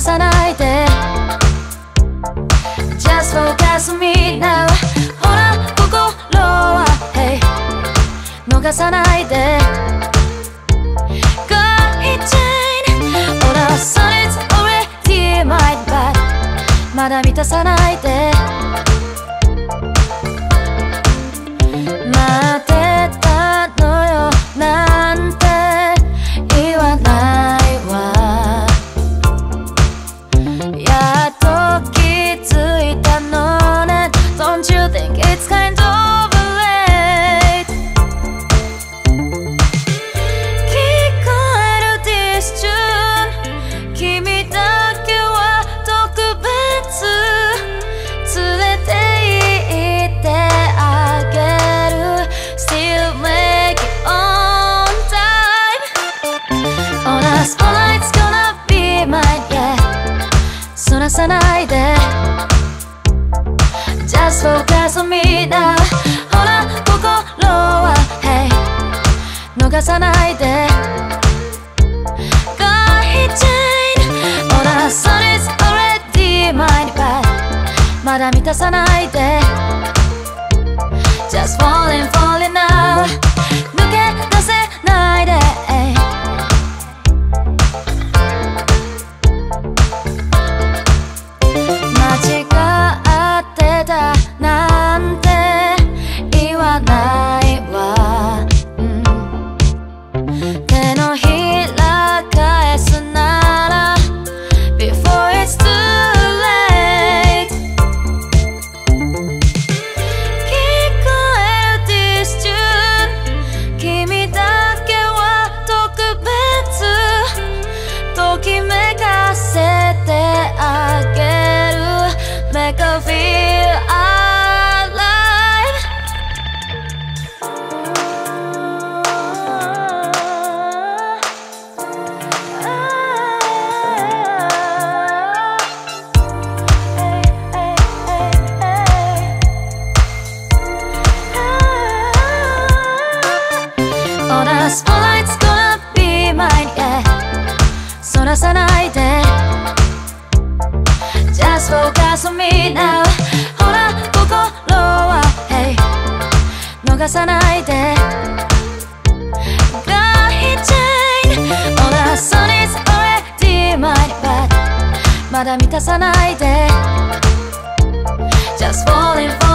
さないで Just focus on me now ほら心は Hey 逃さないで Go in chain ほら Sun is already my bad まだ満たさないでないで Just focus on me now ほら心は Hey 逃さないで Go hit chain All the sun is already mine but まだ満たさないで Just falling falling now 抜け出せきめかせてあげる Make her feel the spotlight's gonna be mine, yeah そらさないで Just focus on me now ほら心は Hey 逃さないで Go hit chain All the sun is already mine but まだ満たさないで Just falling for